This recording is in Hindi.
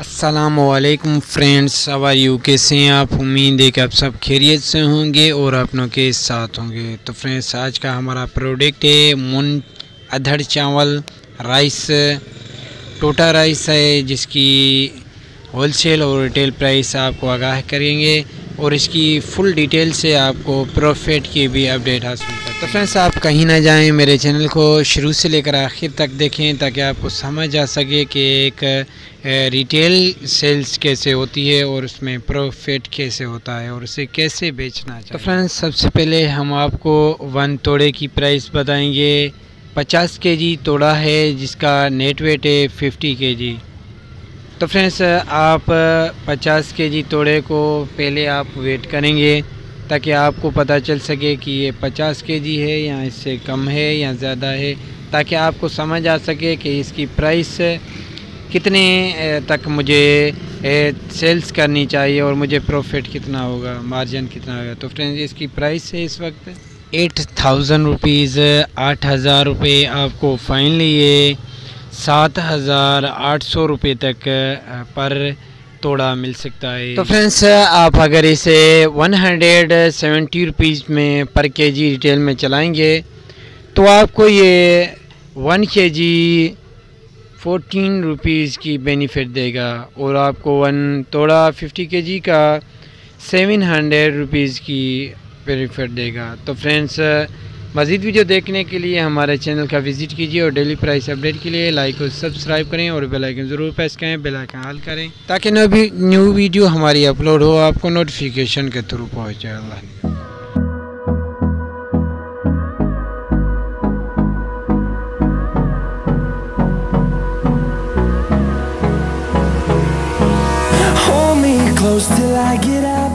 असलकम फ्रेंड्स सवार यू कैसे हैं आप? उम्मीद है कि आप सब खैरियत से होंगे और अपनों के साथ होंगे। तो फ्रेंड्स आज का हमारा प्रोडक्ट है मुन अधड़ चावल राइस टोटा राइस है, जिसकी होलसेल और रिटेल प्राइस आपको आगाह करेंगे। और इसकी फुल डिटेल से आपको प्रॉफिट की भी अपडेट हासिल कर तो फ्रेंड्स आप कहीं ना जाएँ मेरे चैनल को शुरू से लेकर आखिर तक देखें ताकि आपको समझ आ सके कि एक रिटेल सेल्स कैसे होती है और उसमें प्रॉफिट कैसे होता है और उसे कैसे बेचना चाहिए। तो फ्रेंड्स सबसे पहले हम आपको वन तोड़े की प्राइस बताएँगे। पचास के जी तोड़ा है जिसका नेट वेट है फिफ्टी के जी तो फ्रेंड्स, आप 50 के जी तोड़े को पहले आप वेट करेंगे ताकि आपको पता चल सके कि ये 50 के जी है या इससे कम है या ज़्यादा है, ताकि आपको समझ आ सके कि इसकी प्राइस कितने तक मुझे सेल्स करनी चाहिए और मुझे प्रॉफिट कितना होगा, मार्जिन कितना होगा। तो फ्रेंड्स, इसकी प्राइस है इस वक्त एट थाउज़ेंड रुपीज़, आठ हज़ार रुपये आपको फाइनली ये सात हज़ार आठ सौ रुपये तक पर तोड़ा मिल सकता है। तो फ्रेंड्स आप अगर इसे वन हंड्रेड सेवेंटी रुपीज़ में पर के जी रिटेल में चलाएँगे तो आपको ये one K G fourteen rupees की बेनिफिट देगा और आपको वन तोड़ा फिफ्टी के जी का सेवन हंड्रेड रुपीज़ की बेनिफिट देगा। तो फ्रेंड्स मज़ीद वीडियो देखने के लिए हमारे चैनल का विज़िट कीजिए और डेली प्राइस अपडेट के लिए लाइक और सब्सक्राइब करें और बेल आइकन ज़रूर प्रेस करें, बेल आइकन हाल करें, ताकि भी, न्यू वीडियो हमारी अपलोड हो, आपको नोटिफिकेशन के थ्रू पहुँच। अल्लाह close